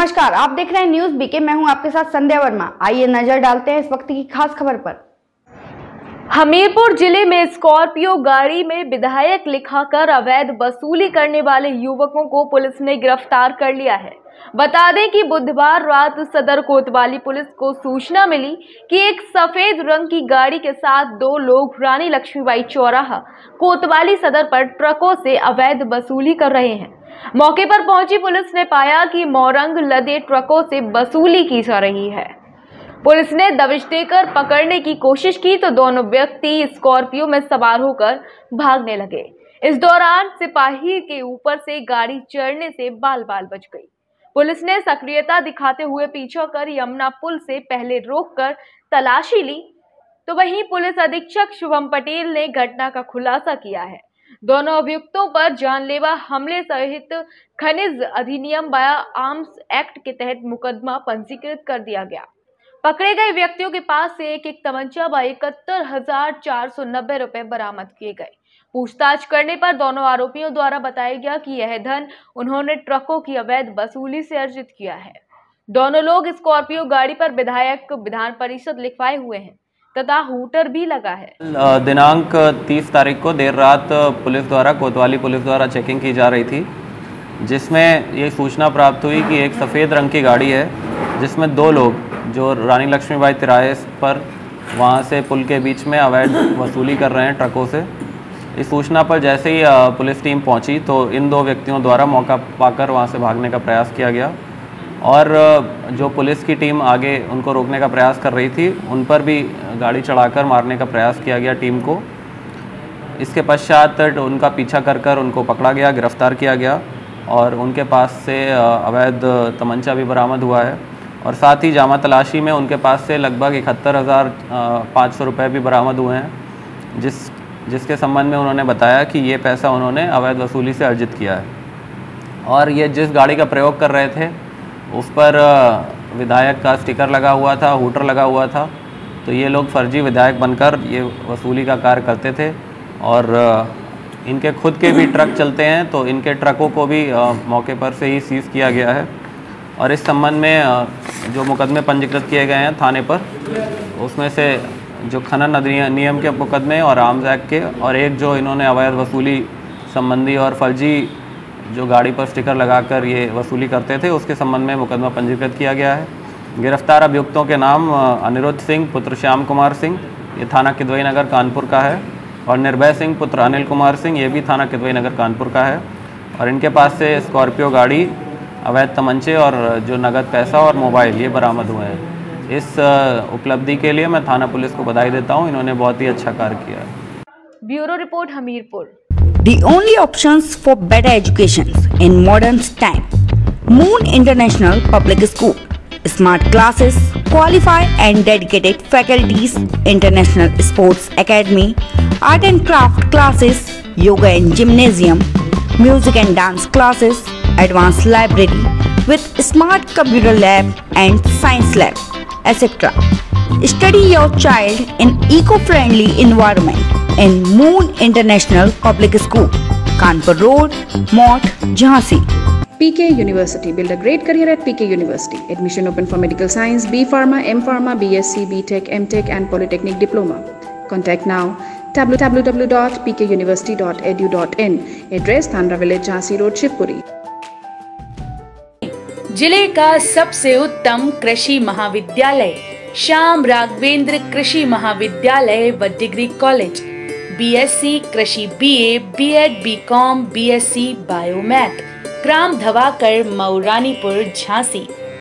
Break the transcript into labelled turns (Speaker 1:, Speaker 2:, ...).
Speaker 1: नमस्कार, आप देख रहे हैं न्यूज़ बीके। मैं हूँ आपके साथ संध्या वर्मा। आइए नज़र डालते हैं इस वक्त की खास खबर पर।
Speaker 2: हमीरपुर ज़िले में स्कॉर्पियो गाड़ी में विधायक लिखाकर अवैध वसूली करने वाले युवकों को पुलिस ने गिरफ़्तार कर लिया है। बता दें कि बुधवार रात सदर कोतवाली पुलिस को सूचना मिली कि एक सफ़ेद रंग की गाड़ी के साथ दो लोग, रानी लक्ष्मीबाई चौराहा, कोतवाली सदर पर ट्रकों से अवैध वसूली कर रहे हैं। मौके पर पहुँची पुलिस ने पाया कि मोरंग लदे ट्रकों से वसूली की जा रही है। पुलिस ने दबिश देकर पकड़ने की कोशिश की तो दोनों व्यक्ति स्कॉर्पियो में सवार होकर भागने लगे। इस दौरान सिपाही के ऊपर से गाड़ी चढ़ने से बाल बाल बच गई। पुलिस ने सक्रियता दिखाते हुए पीछा कर यमुना पुल से पहले रोककर तलाशी ली। तो वहीं पुलिस अधीक्षक शुभम पटेल ने घटना का खुलासा किया है। दोनों अभियुक्तों पर जानलेवा हमले सहित खनिज अधिनियम बाया आर्म्स एक्ट के तहत मुकदमा पंजीकृत कर दिया गया। पकड़े गए व्यक्तियों के पास से एक एक तमंचा व इकहत्तर हज़ार चार सौ नब्बे रुपए बरामद किए गए। पूछताछ करने पर दोनों आरोपियों द्वारा बताया गया कि यह धन उन्होंने ट्रकों की अवैध वसूली से अर्जित किया है। दोनों लोग स्कॉर्पियो गाड़ी पर विधायक विधान परिषद लिखवाए हुए हैं। तथा हूटर भी लगा है।
Speaker 3: दिनांक 30 तारीख को देर रात पुलिस द्वारा, कोतवाली पुलिस द्वारा चेकिंग की जा रही थी, जिसमें ये सूचना प्राप्त हुई कि एक सफ़ेद रंग की गाड़ी है, जिसमें दो लोग, जो रानी लक्ष्मीबाई तिराहे पर वहाँ से पुल के बीच में अवैध वसूली कर रहे हैं ट्रकों से, इस सूचना पर जैसे ही पुलिस टीम पहुँची तो इन दो व्यक्तियों द्वारा मौका पाकर वहाँ से भागने का प्रयास किया गया। और जो पुलिस की टीम आगे उनको रोकने का प्रयास कर रही थी, उन पर भी गाड़ी चढ़ाकर मारने का प्रयास किया गया टीम को। इसके पश्चात उनका पीछा कर कर उनको पकड़ा गया, गिरफ़्तार किया गया और उनके पास से अवैध तमंचा भी बरामद हुआ है और साथ ही जामा तलाशी में उनके पास से लगभग इकहत्तर हज़ार पाँच सौ रुपये भी बरामद हुए हैं, जिस, जिसके संबंध में उन्होंने बताया कि ये पैसा उन्होंने अवैध वसूली से अर्जित किया है। और ये जिस गाड़ी का प्रयोग कर रहे थे उस पर विधायक का स्टिकर लगा हुआ था, हूटर लगा हुआ था। तो ये लोग फर्जी विधायक बनकर ये वसूली का कार्य करते थे और इनके खुद के भी ट्रक चलते हैं तो इनके ट्रकों को भी मौके पर से ही सीज़ किया गया है। और इस संबंध में जो मुकदमे पंजीकृत किए गए हैं थाने पर, उसमें से जो खनन नियम के मुकदमे और आर्म्स एक्ट के, और एक जो इन्होंने अवैध वसूली संबंधी और फर्जी जो गाड़ी पर स्टिकर लगाकर ये वसूली करते थे, उसके संबंध में मुकदमा पंजीकृत किया गया है। गिरफ़्तार अभियुक्तों के नाम अनिरुद्ध सिंह, पुत्र श्याम कुमार सिंह, ये थाना किदवई नगर कानपुर का है। और निर्भय सिंह, पुत्र अनिल कुमार सिंह, ये भी थाना किदवई नगर कानपुर का है। और इनके पास से स्कॉर्पियो गाड़ी, अवैध तमंचे और जो नगद पैसा और मोबाइल, ये बरामद हुए हैं। इस उपलब्धि के लिए मैं थाना पुलिस को बधाई देता हूँ। इन्होंने बहुत ही अच्छा कार्य किया
Speaker 2: bureau report Hamirpur.
Speaker 1: The only options for better education in modern time. Moon International Public School. Smart classes, qualified and dedicated faculties, international sports academy, art and craft classes, yoga and gymnasium, music and dance classes, advanced library with smart computer lab and science lab. etc. Study your child in eco-friendly environment in Moon International Public School, Kanpur Road, Mott, Jhansi.
Speaker 4: PK University. Build a great career at PK University. Admission open for medical science, B Pharma, M Pharma, BSc, BTech, MTech and Polytechnic Diploma. Contact now www.pkuniversity.edu.in. Address Thandra Village, Jhansi Road, Shivpuri.
Speaker 5: ज़िले का सबसे उत्तम कृषि महाविद्यालय श्याम राघवेंद्र कृषि महाविद्यालय व degree college BSc कृषि BA, BEd, BCom, BSc biomath ग्राम धवाकर मऊरानीपुर झांसी।